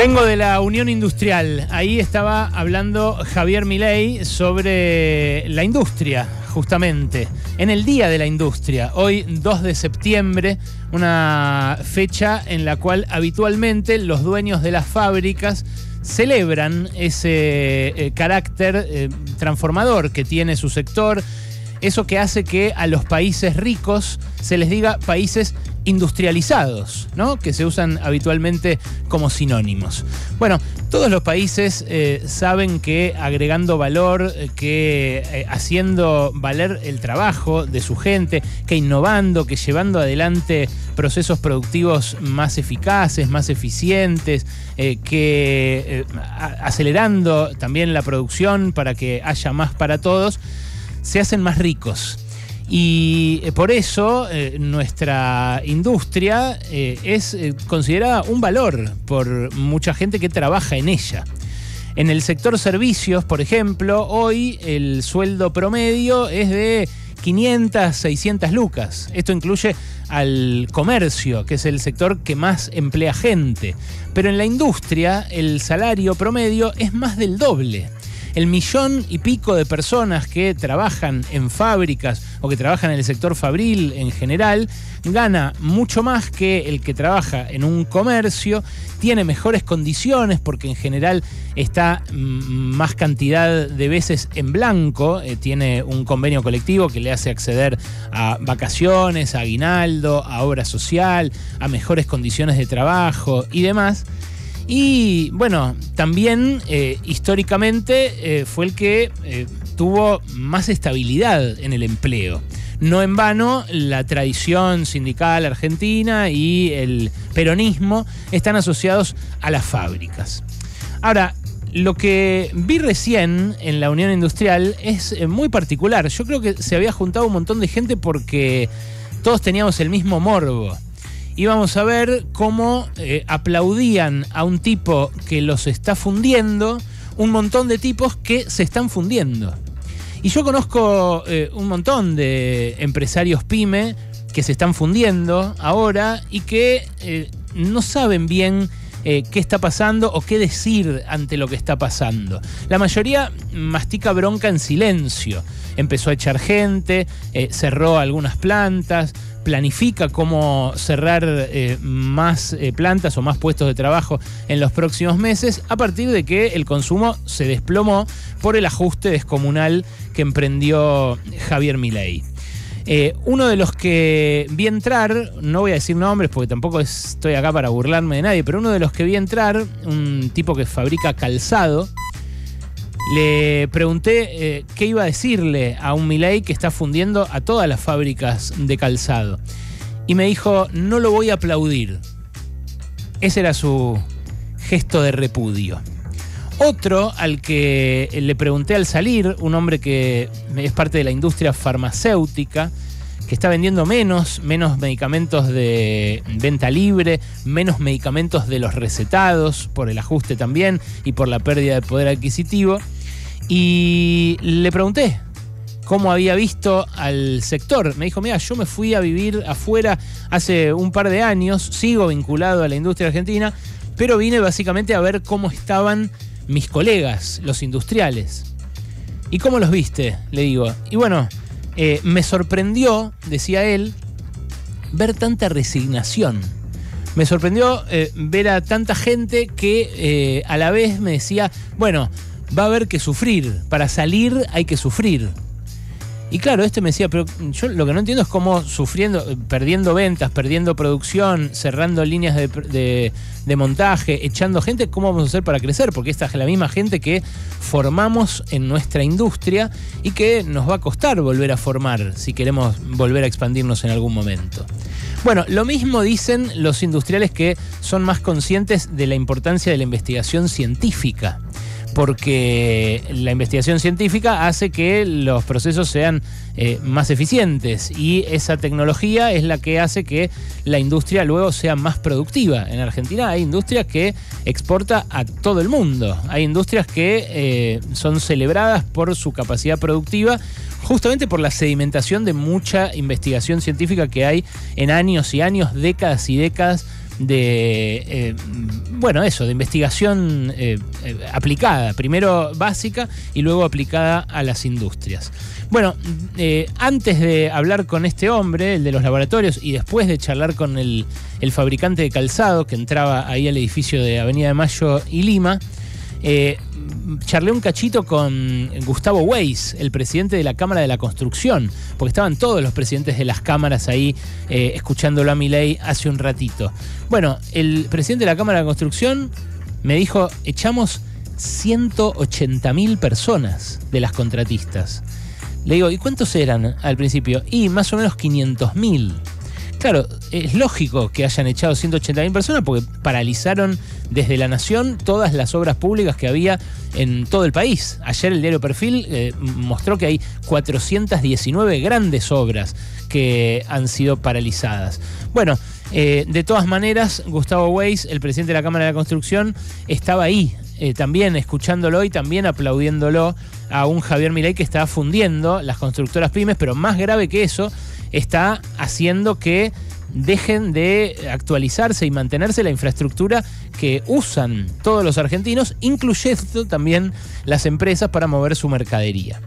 Vengo de la Unión Industrial. Ahí estaba hablando Javier Milei sobre la industria, justamente. En el Día de la Industria, hoy 2 de septiembre, una fecha en la cual habitualmente los dueños de las fábricas celebran ese eh, carácter eh, transformador que tiene su sector, eso que hace que a los países ricos se les diga países industrializados, ¿no? que se usan habitualmente como sinónimos. Bueno, todos los países eh, saben que agregando valor, eh, que eh, haciendo valer el trabajo de su gente, que innovando, que llevando adelante procesos productivos más eficaces, más eficientes, que acelerando también la producción para que haya más para todos, se hacen más ricos. Y eh, por eso eh, nuestra industria eh, es considerada un valor por mucha gente que trabaja en ella. En el sector servicios, por ejemplo, hoy el sueldo promedio es de 500, 600 lucas. Esto incluye al comercio, que es el sector que más emplea gente. Pero en la industria el salario promedio es más del doble el millón y pico de personas que trabajan en fábricas o que trabajan en el sector fabril en general, gana mucho más que el que trabaja en un comercio, tiene mejores condiciones porque en general está más cantidad de veces en blanco, eh, tiene un convenio colectivo que le hace acceder a vacaciones, a aguinaldo, a obra social, a mejores condiciones de trabajo y demás. Y bueno, también eh, históricamente eh, fue el que eh, tuvo más estabilidad en el empleo. No en vano, la tradición sindical argentina y el peronismo están asociados a las fábricas. Ahora, lo que vi recién en la Unión Industrial es muy particular. Yo creo que se había juntado un montón de gente porque todos teníamos el mismo morbo íbamos a ver cómo eh, aplaudían a un tipo que los está fundiendo, un montón de tipos que se están fundiendo. Y yo conozco eh, un montón de empresarios pyme que se están fundiendo ahora y que eh, no saben bien qué está pasando o qué decir ante lo que está pasando. La mayoría mastica bronca en silencio. Empezó a echar gente, cerró algunas plantas, planifica cómo cerrar eh, más eh, plantas o más puestos de trabajo en los próximos meses a partir de que el consumo se desplomó por el ajuste descomunal que emprendió Javier Milei. Eh, uno de los que vi entrar, no voy a decir nombres porque tampoco estoy acá para burlarme de nadie, pero uno de los que vi entrar, un tipo que fabrica calzado, le pregunté eh, qué iba a decirle a un Milei que está fundiendo a todas las fábricas de calzado. Y me dijo, no lo voy a aplaudir. Ese era su gesto de repudio. Otro al que le pregunté al salir, un hombre que es parte de la industria farmacéutica, que está vendiendo menos, menos medicamentos de venta libre, menos medicamentos de los recetados, por el ajuste también y por la pérdida de poder adquisitivo. Y le pregunté cómo había visto al sector. Me dijo, mira, yo me fui a vivir afuera hace un par de años, sigo vinculado a la industria argentina, pero vine básicamente a ver cómo estaban mis colegas, los industriales. ¿Y cómo los viste? Le digo. Y bueno, eh, me sorprendió, decía él, ver tanta resignación. Me sorprendió eh, ver a tanta gente que eh, a la vez me decía, bueno, va a haber que sufrir. Para salir hay que sufrir. Y claro, este me decía, pero yo lo que no entiendo es cómo sufriendo, perdiendo ventas, perdiendo producción, cerrando líneas de, montaje, echando gente, ¿cómo vamos a hacer para crecer? Porque esta es la misma gente que formamos en nuestra industria y que nos va a costar volver a formar si queremos volver a expandirnos en algún momento. Bueno, lo mismo dicen los industriales que son más conscientes de la importancia de la investigación científica porque la investigación científica hace que los procesos sean eh, más eficientes y esa tecnología es la que hace que la industria luego sea más productiva. En Argentina hay industrias que exporta a todo el mundo, hay industrias que eh, son celebradas por su capacidad productiva justamente por la sedimentación de mucha investigación científica que hay en años y años, décadas y décadas de, eh, bueno, eso, de investigación eh, eh, aplicada, primero básica y luego aplicada a las industrias. Bueno, antes de hablar con este hombre, el de los laboratorios, y después de charlar con el, el fabricante de calzado que entraba ahí al edificio de Avenida de Mayo y Lima, charlé un cachito con Gustavo Weiss, el presidente de la Cámara de la Construcción, porque estaban todos los presidentes de las cámaras ahí eh, escuchándolo a mi ley hace un ratito. Bueno, el presidente de la Cámara de la Construcción me dijo, echamos 180 mil personas de las contratistas. Le digo, ¿y cuántos eran al principio? Y más o menos 500 mil. Claro, es lógico que hayan echado 180.000 personas porque paralizaron desde la Nación todas las obras públicas que había en todo el país. Ayer el diario Perfil eh, mostró que hay 419 grandes obras que han sido paralizadas. Bueno, eh, de todas maneras, Gustavo Weiss, el presidente de la Cámara de la Construcción, estaba ahí eh, también escuchándolo y también aplaudiéndolo a un Javier Milei que está fundiendo las constructoras pymes, pero más grave que eso, está haciendo que dejen de actualizarse y mantenerse la infraestructura que usan todos los argentinos, incluyendo también las empresas para mover su mercadería.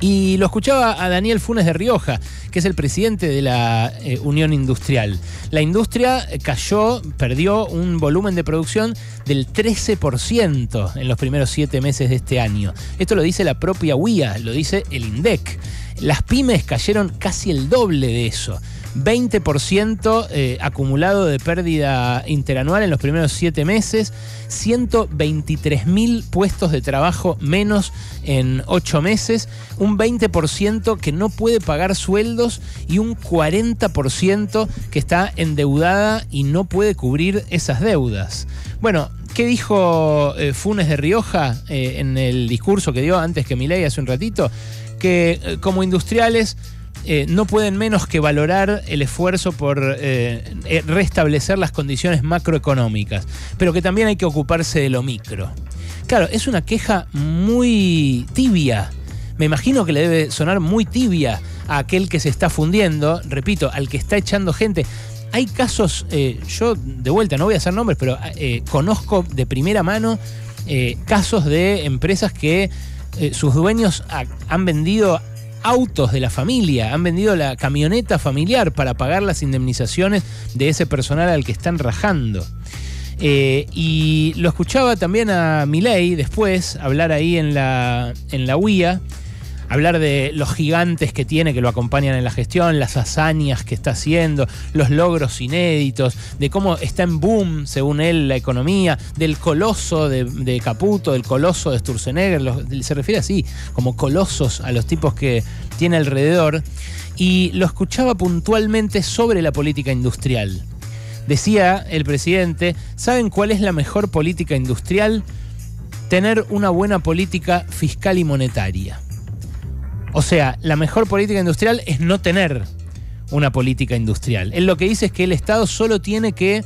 Y lo escuchaba a Daniel Funes de Rioja, que es el presidente de la eh, Unión Industrial. La industria cayó, perdió un volumen de producción del 13% en los primeros siete meses de este año. Esto lo dice la propia UIA, lo dice el INDEC. Las pymes cayeron casi el doble de eso. 20% eh, acumulado de pérdida interanual en los primeros siete meses, 123 mil puestos de trabajo menos en ocho meses, un 20% que no puede pagar sueldos y un 40% que está endeudada y no puede cubrir esas deudas. Bueno, ¿Qué dijo eh, Funes de Rioja eh, en el discurso que dio antes que Milei hace un ratito? Que como industriales eh, no pueden menos que valorar el esfuerzo por eh, eh, restablecer las condiciones macroeconómicas, pero que también hay que ocuparse de lo micro. Claro, es una queja muy tibia. Me imagino que le debe sonar muy tibia a aquel que se está fundiendo, repito, al que está echando gente. Hay casos, yo de vuelta no voy a hacer nombres, pero conozco de primera mano casos de empresas que sus dueños han vendido autos de la familia, han vendido la camioneta familiar para pagar las indemnizaciones de ese personal al que están rajando. Eh, y lo escuchaba también a Milei después hablar ahí en la, en la UIA hablar de los gigantes que tiene que lo acompañan en la gestión, las hazañas que está haciendo, los logros inéditos, de cómo está en boom, según él, la economía, del coloso de, Caputo, del coloso de Sturzenegger, se refiere así, como colosos a los tipos que tiene alrededor, y lo escuchaba puntualmente sobre la política industrial. Decía el presidente, ¿saben cuál es la mejor política industrial? Tener una buena política fiscal y monetaria. O sea, la mejor política industrial es no tener una política industrial. Él lo que dice es que el Estado solo tiene que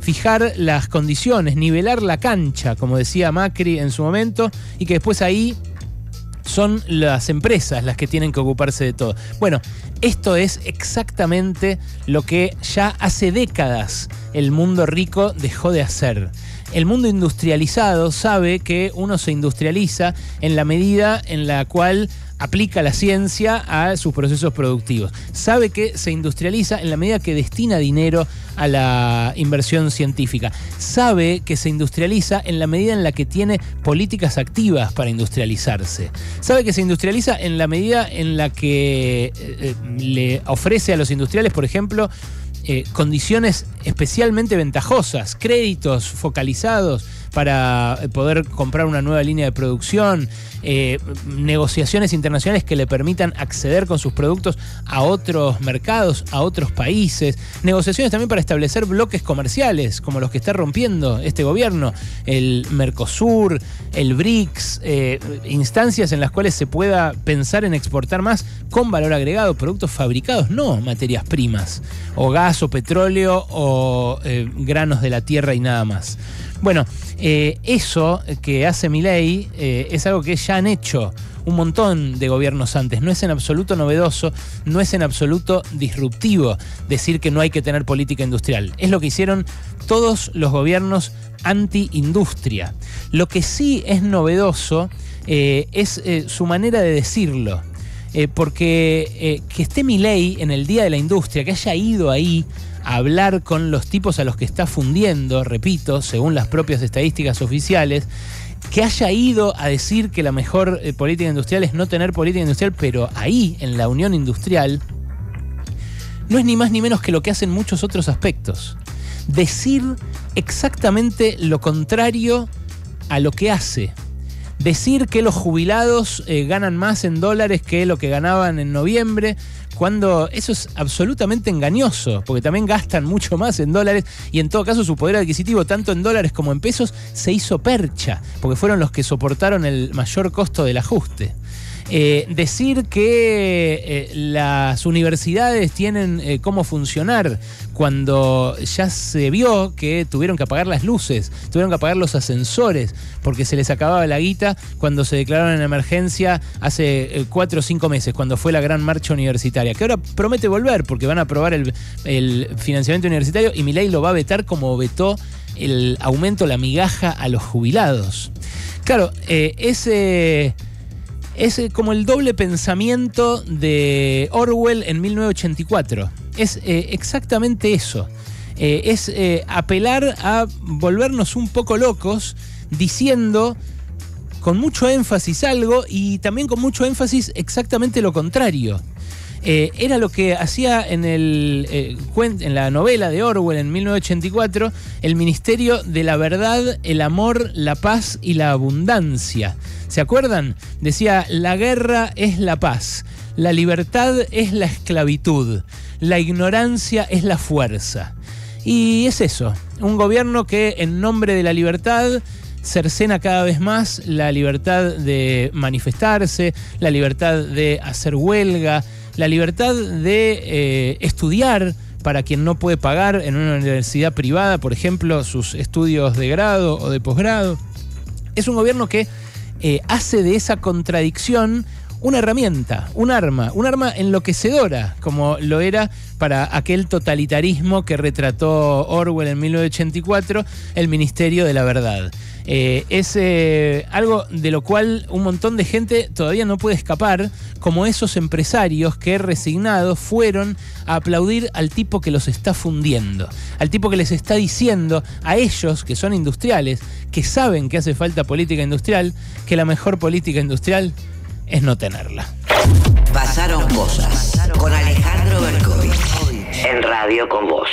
fijar las condiciones, nivelar la cancha, como decía Macri en su momento, y que después ahí son las empresas las que tienen que ocuparse de todo. Bueno, esto es exactamente lo que ya hace décadas el mundo rico dejó de hacer. El mundo industrializado sabe que uno se industrializa en la medida en la cual aplica la ciencia a sus procesos productivos. Sabe que se industrializa en la medida que destina dinero a la inversión científica. Sabe que se industrializa en la medida en la que tiene políticas activas para industrializarse. Sabe que se industrializa en la medida en la que eh, eh, le ofrece a los industriales, por ejemplo, eh, condiciones especialmente ventajosas, créditos focalizados para poder comprar una nueva línea de producción, eh, negociaciones internacionales que le permitan acceder con sus productos a otros mercados, a otros países, negociaciones también para establecer bloques comerciales como los que está rompiendo este gobierno, el Mercosur, el BRICS, eh, instancias en las cuales se pueda pensar en exportar más con valor agregado, productos fabricados, no materias primas, o gas o petróleo o eh, granos de la tierra y nada más. Bueno, eh, eso que hace mi ley eh, es algo que ya han hecho un montón de gobiernos antes. No es en absoluto novedoso, no es en absoluto disruptivo decir que no hay que tener política industrial. Es lo que hicieron todos los gobiernos anti-industria. Lo que sí es novedoso eh, es eh, su manera de decirlo. Porque que esté mi ley en el Día de la Industria, que haya ido ahí hablar con los tipos a los que está fundiendo, repito, según las propias estadísticas oficiales, que haya ido a decir que la mejor política industrial es no tener política industrial, pero ahí, en la Unión Industrial, no es ni más ni menos que lo que hacen muchos otros aspectos. Decir exactamente lo contrario a lo que hace. Decir que los jubilados eh, ganan más en dólares que lo que ganaban en noviembre, cuando eso es absolutamente engañoso, porque también gastan mucho más en dólares y en todo caso su poder adquisitivo, tanto en dólares como en pesos, se hizo percha, porque fueron los que soportaron el mayor costo del ajuste. Eh, decir que eh, las universidades tienen eh, cómo funcionar cuando ya se vio que tuvieron que apagar las luces, tuvieron que apagar los ascensores porque se les acababa la guita cuando se declararon en emergencia hace cuatro o cinco meses, cuando fue la gran marcha universitaria, que ahora promete volver porque van a aprobar el, financiamiento universitario y mi ley lo va a vetar como vetó el aumento, la migaja a los jubilados. Claro, ese es eh, como el doble pensamiento de Orwell en 1984. Es eh, exactamente eso. Eh, es apelar a volvernos un poco locos diciendo con mucho énfasis algo y también con mucho énfasis exactamente lo contrario. Era lo que hacía en, el, en la novela de Orwell en 1984 el Ministerio de la Verdad, el Amor, la Paz y la Abundancia. ¿Se acuerdan? Decía, la guerra es la paz, la libertad es la esclavitud, la ignorancia es la fuerza. Y es eso, un gobierno que en nombre de la libertad cercena cada vez más la libertad de manifestarse, la libertad de hacer huelga, la libertad de eh, estudiar para quien no puede pagar en una universidad privada, por ejemplo, sus estudios de grado o de posgrado. Es un gobierno que eh, hace de esa contradicción una herramienta, un arma, un arma enloquecedora, como lo era para aquel totalitarismo que retrató Orwell en 1984, el Ministerio de la Verdad. Eh, es eh, algo de lo cual un montón de gente todavía no puede escapar, como esos empresarios que resignados fueron a aplaudir al tipo que los está fundiendo, al tipo que les está diciendo a ellos, que son industriales, que saben que hace falta política industrial, que la mejor política industrial es no tenerla. Pasaron cosas con Alejandro Berkovich en Radio con Vos.